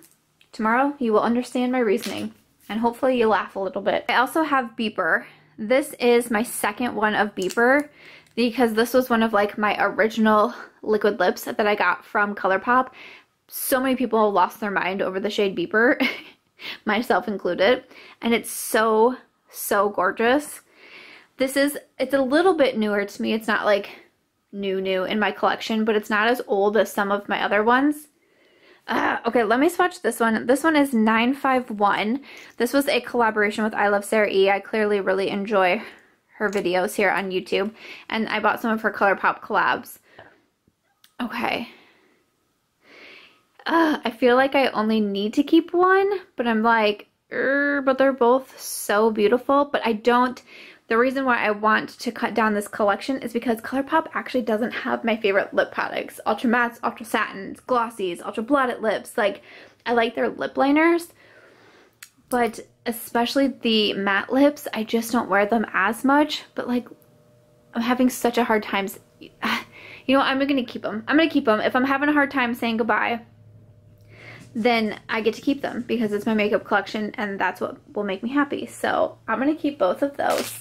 Tomorrow you will understand my reasoning and hopefully you laugh a little bit. I also have Beeper. This is my second one of Beeper because this was one of like my original liquid lips that I got from ColourPop. So many people lost their mind over the shade Beeper, myself included, and it's so, so gorgeous. This is, it's a little bit newer to me. It's not like new new in my collection, but it's not as old as some of my other ones. Uh, okay, let me swatch this one. This one is 951. This was a collaboration with I Love Sarah E. I clearly really enjoy her videos here on YouTube. And I bought some of her ColourPop collabs. Okay. Uh, I feel like I only need to keep one, but I'm like, er, but they're both so beautiful. But I don't, the reason why I want to cut down this collection is because ColourPop actually doesn't have my favorite lip products. Ultra mattes, ultra satins, glossies, ultra blotted lips. Like, I like their lip liners, but especially the matte lips, I just don't wear them as much. But like, I'm having such a hard time. You know, I'm going to keep them. I'm going to keep them. If I'm having a hard time saying goodbye, then I get to keep them because it's my makeup collection and that's what will make me happy. So I'm going to keep both of those.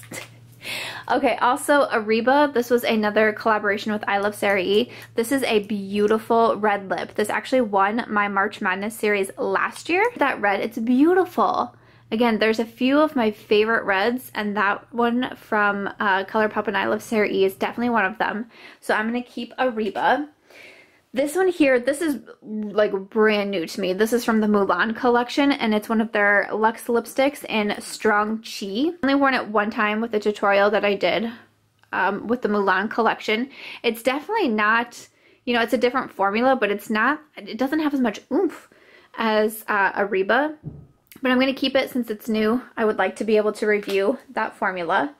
okay, also Ariba. This was another collaboration with I Love Sarah E. This is a beautiful red lip. This actually won my March Madness series last year. That red, it's beautiful. Again, there's a few of my favorite reds, and that one from uh, ColourPop and I Love Sarah E is definitely one of them. So I'm going to keep Ariba. This one here, this is like brand new to me. This is from the Mulan collection and it's one of their Luxe lipsticks in Strong Chi. I only worn it one time with a tutorial that I did um, with the Mulan collection. It's definitely not, you know, it's a different formula, but it's not, it doesn't have as much oomph as uh, Ariba. But I'm going to keep it since it's new. I would like to be able to review that formula.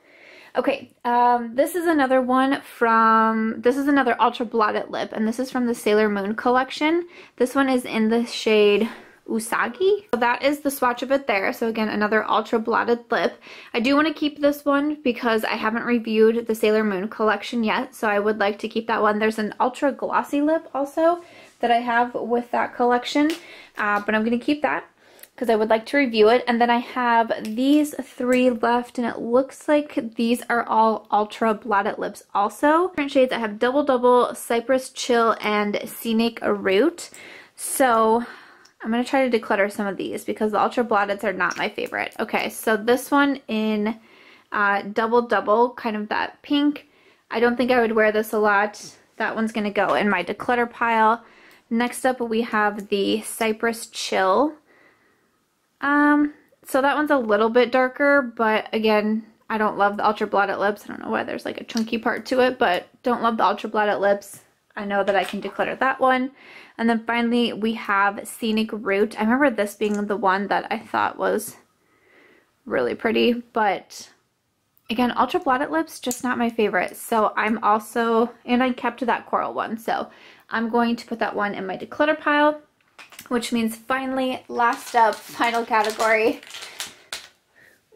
Okay, um, this is another one from, this is another ultra blotted lip, and this is from the Sailor Moon collection. This one is in the shade Usagi. So that is the swatch of it there. So again, another ultra blotted lip. I do want to keep this one because I haven't reviewed the Sailor Moon collection yet, so I would like to keep that one. There's an ultra glossy lip also that I have with that collection, uh, but I'm going to keep that. Because I would like to review it. And then I have these three left and it looks like these are all Ultra Blotted Lips also. Different shades, I have Double Double, Cypress Chill, and Scenic Root. So I'm going to try to declutter some of these because the Ultra Blotteds are not my favorite. Okay, so this one in uh, Double Double, kind of that pink. I don't think I would wear this a lot. That one's going to go in my declutter pile. Next up we have the Cypress Chill. Um, so that one's a little bit darker, but again, I don't love the Ultra Blotted Lips. I don't know why there's like a chunky part to it, but don't love the Ultra Blotted Lips. I know that I can declutter that one. And then finally, we have Scenic Root. I remember this being the one that I thought was really pretty, but again, Ultra Blotted Lips, just not my favorite. So I'm also, and I kept that coral one. So I'm going to put that one in my declutter pile, which means finally, last up, final category,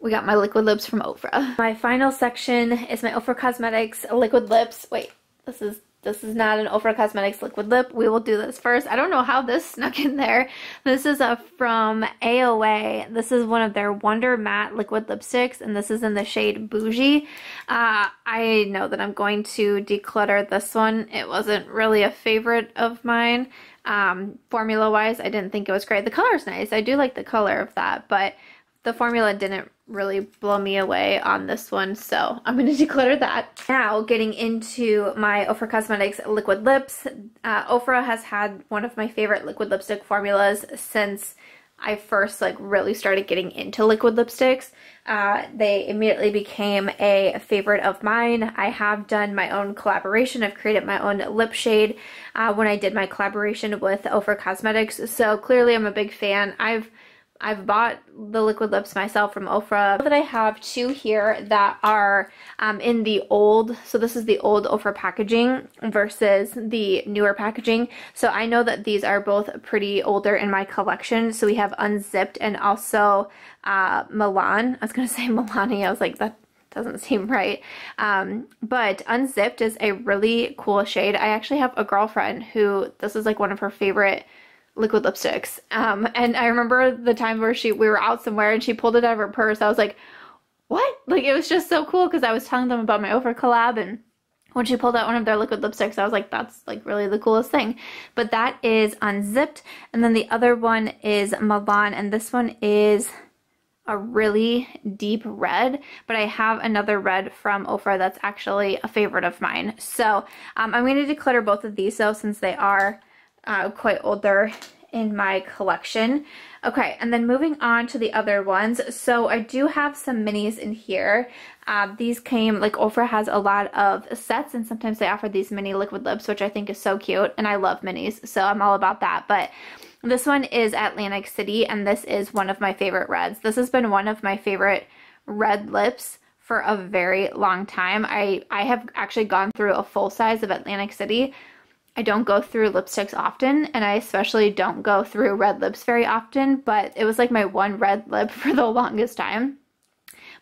we got my liquid lips from Ofra. My final section is my Ofra Cosmetics liquid lips. Wait, this is this is not an Ofra Cosmetics liquid lip. We will do this first. I don't know how this snuck in there. This is a from AOA. This is one of their Wonder Matte liquid lipsticks, and this is in the shade Bougie. Uh, I know that I'm going to declutter this one. It wasn't really a favorite of mine. Um, Formula-wise, I didn't think it was great. The color is nice. I do like the color of that, but the formula didn't really blow me away on this one, so I'm going to declutter that. Now, getting into my Ofra Cosmetics liquid lips. Uh, Ofra has had one of my favorite liquid lipstick formulas since I first like really started getting into liquid lipsticks. Uh, they immediately became a favorite of mine. I have done my own collaboration. I've created my own lip shade uh, when I did my collaboration with Ofra Cosmetics. So clearly I'm a big fan. I've I've bought the liquid lips myself from Ofra. That I have two here that are um, in the old, so this is the old Ofra packaging versus the newer packaging. So I know that these are both pretty older in my collection. So we have Unzipped and also uh, Milan. I was going to say Milani. I was like, that doesn't seem right. Um, but Unzipped is a really cool shade. I actually have a girlfriend who, this is like one of her favorite liquid lipsticks. Um, and I remember the time where she we were out somewhere and she pulled it out of her purse. I was like, what? Like it was just so cool because I was telling them about my Ofra collab and when she pulled out one of their liquid lipsticks, I was like, that's like really the coolest thing. But that is unzipped. And then the other one is Milan. And this one is a really deep red, but I have another red from Ofra that's actually a favorite of mine. So um, I'm going to declutter both of these though since they are uh, quite older in my collection. Okay, and then moving on to the other ones. So I do have some minis in here. Uh, these came, like Ofra has a lot of sets and sometimes they offer these mini liquid lips, which I think is so cute. And I love minis, so I'm all about that. But this one is Atlantic City and this is one of my favorite reds. This has been one of my favorite red lips for a very long time. I, I have actually gone through a full size of Atlantic City I don't go through lipsticks often, and I especially don't go through red lips very often, but it was like my one red lip for the longest time.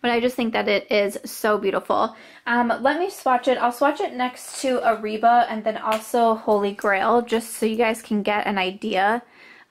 But I just think that it is so beautiful. Um, let me swatch it. I'll swatch it next to Ariba and then also Holy Grail, just so you guys can get an idea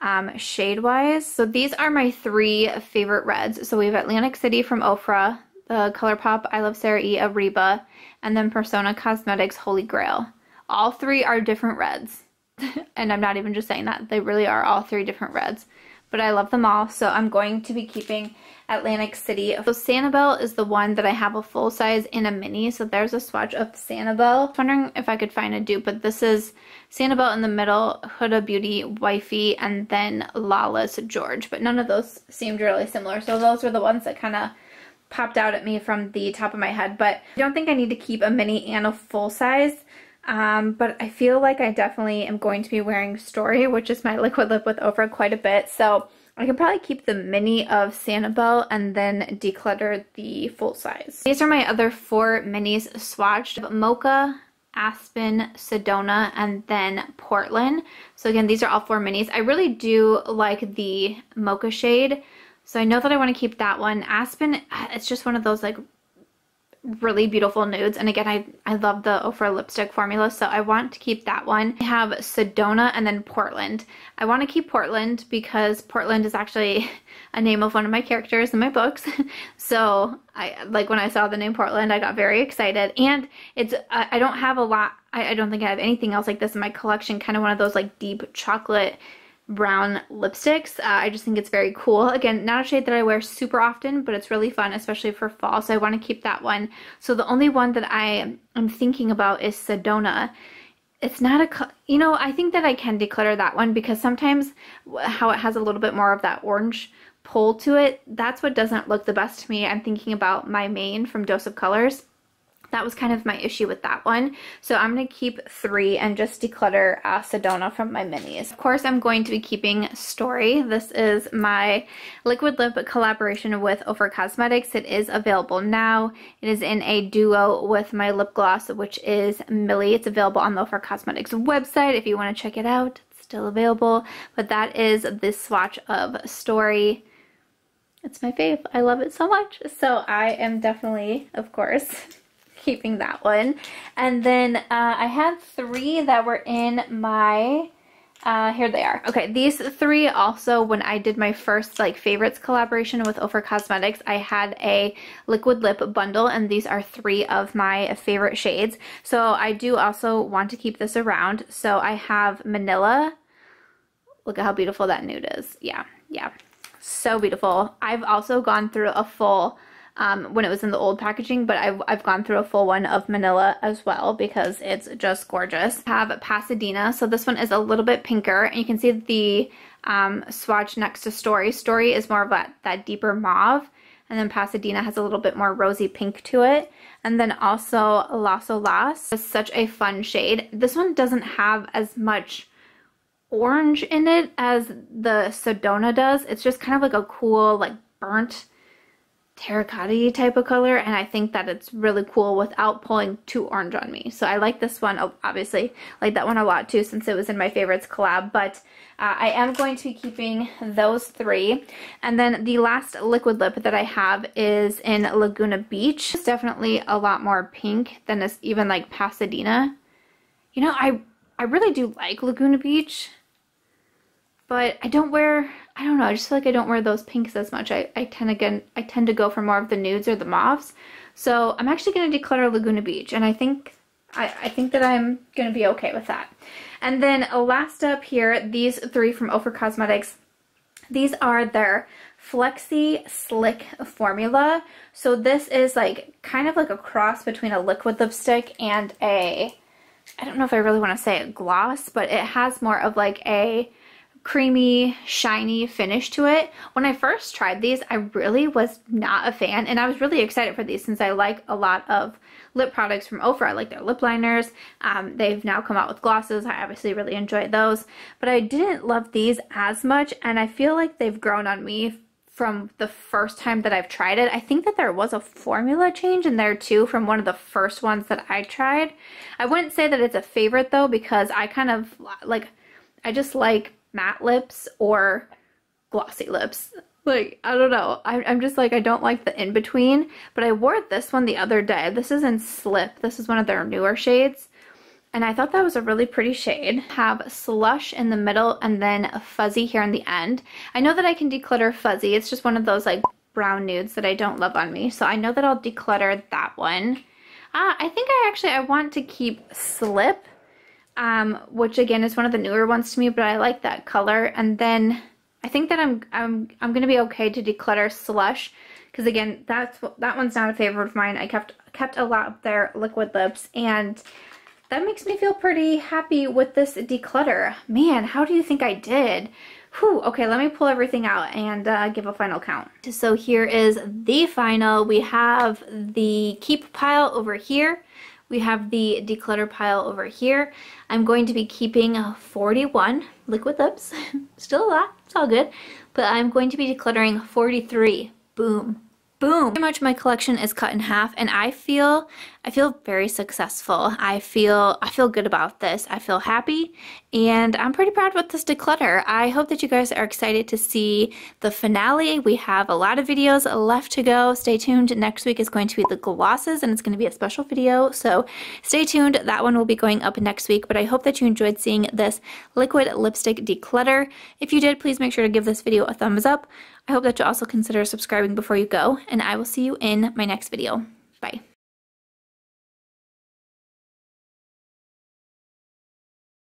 um, shade-wise. So these are my three favorite reds. So we have Atlantic City from Ofra, the ColourPop I Love Sarah E. Ariba, and then Persona Cosmetics Holy Grail. All three are different reds. and I'm not even just saying that. They really are all three different reds. But I love them all, so I'm going to be keeping Atlantic City. So Sanibel is the one that I have a full size in a mini, so there's a swatch of Sanibel. Wondering if I could find a dupe, but this is Sanibel in the middle, Huda Beauty, Wifey, and then Lawless George. But none of those seemed really similar, so those were the ones that kind of popped out at me from the top of my head. But I don't think I need to keep a mini and a full size. Um, but I feel like I definitely am going to be wearing Story, which is my liquid lip with Ofra quite a bit. So I can probably keep the mini of Sanibel and then declutter the full size. These are my other four minis swatched. Mocha, Aspen, Sedona, and then Portland. So again, these are all four minis. I really do like the Mocha shade. So I know that I want to keep that one. Aspen, it's just one of those like really beautiful nudes. And again, I, I love the Ofra lipstick formula, so I want to keep that one. I have Sedona and then Portland. I want to keep Portland because Portland is actually a name of one of my characters in my books. so I like when I saw the name Portland, I got very excited. And it's I, I don't have a lot, I, I don't think I have anything else like this in my collection, kind of one of those like deep chocolate brown lipsticks. Uh, I just think it's very cool. Again, not a shade that I wear super often, but it's really fun, especially for fall, so I want to keep that one. So the only one that I am thinking about is Sedona. It's not a, you know, I think that I can declutter that one because sometimes how it has a little bit more of that orange pull to it, that's what doesn't look the best to me. I'm thinking about my main from Dose of Colors that was kind of my issue with that one. So I'm going to keep three and just declutter uh, Sedona from my minis. Of course, I'm going to be keeping Story. This is my liquid lip collaboration with Ofra Cosmetics. It is available now. It is in a duo with my lip gloss, which is Millie. It's available on the Ofra Cosmetics website if you want to check it out. It's still available. But that is this swatch of Story. It's my fave. I love it so much. So I am definitely, of course, keeping that one. And then uh, I had three that were in my, uh, here they are. Okay, these three also, when I did my first like favorites collaboration with Ofra Cosmetics, I had a liquid lip bundle and these are three of my favorite shades. So I do also want to keep this around. So I have Manila. Look at how beautiful that nude is. Yeah, yeah. So beautiful. I've also gone through a full um, when it was in the old packaging, but I've, I've gone through a full one of Manila as well because it's just gorgeous. I have Pasadena, so this one is a little bit pinker, and you can see the um, swatch next to Story. Story is more of a, that deeper mauve, and then Pasadena has a little bit more rosy pink to it. And then also Las Olas is such a fun shade. This one doesn't have as much orange in it as the Sedona does. It's just kind of like a cool, like burnt terracotta type of color and I think that it's really cool without pulling too orange on me. So I like this one, obviously, like that one a lot too since it was in my favorites collab, but uh, I am going to be keeping those three. And then the last liquid lip that I have is in Laguna Beach. It's definitely a lot more pink than this even like Pasadena. You know, I, I really do like Laguna Beach, but I don't wear I don't know, I just feel like I don't wear those pinks as much. I, I tend again I tend to go for more of the nudes or the mauves. So I'm actually gonna declutter Laguna Beach and I think I, I think that I'm gonna be okay with that. And then uh, last up here, these three from Ofra Cosmetics. These are their Flexi Slick formula. So this is like kind of like a cross between a liquid lipstick and a I don't know if I really want to say a gloss, but it has more of like a creamy, shiny finish to it. When I first tried these, I really was not a fan, and I was really excited for these since I like a lot of lip products from Ofra. I like their lip liners. Um, they've now come out with glosses. I obviously really enjoyed those, but I didn't love these as much, and I feel like they've grown on me from the first time that I've tried it. I think that there was a formula change in there too from one of the first ones that I tried. I wouldn't say that it's a favorite though because I kind of like, I just like matte lips or glossy lips. Like, I don't know. I, am just like, I don't like the in-between. But I wore this one the other day. This is in Slip. This is one of their newer shades. And I thought that was a really pretty shade. Have Slush in the middle and then a Fuzzy here in the end. I know that I can declutter Fuzzy. It's just one of those like brown nudes that I don't love on me. So I know that I'll declutter that one. Uh, I think I actually, I want to keep Slip um, which again is one of the newer ones to me, but I like that color. And then I think that I'm I'm I'm gonna be okay to declutter Slush because again that's that one's not a favorite of mine. I kept kept a lot of their liquid lips and that makes me feel pretty happy with this declutter. Man, how do you think I did? Whew, okay, let me pull everything out and uh, give a final count. So here is the final. We have the keep pile over here. We have the declutter pile over here. I'm going to be keeping 41 liquid lips. Still a lot, it's all good. But I'm going to be decluttering 43. Boom. Boom. Pretty much my collection is cut in half and I feel I feel very successful. I feel I feel good about this. I feel happy and I'm pretty proud with this declutter. I hope that you guys are excited to see the finale. We have a lot of videos left to go. Stay tuned. Next week is going to be the glosses and it's going to be a special video. So stay tuned. That one will be going up next week. But I hope that you enjoyed seeing this liquid lipstick declutter. If you did, please make sure to give this video a thumbs up. I hope that you also consider subscribing before you go, and I will see you in my next video. Bye.